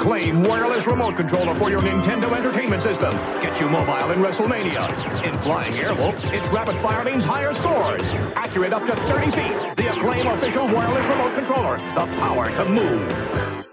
Acclaim wireless remote controller for your Nintendo Entertainment System. Get you mobile in WrestleMania. In Flying Airwolf, its rapid fire means higher scores. Accurate up to 30 feet. The Acclaim official wireless remote controller. The power to move.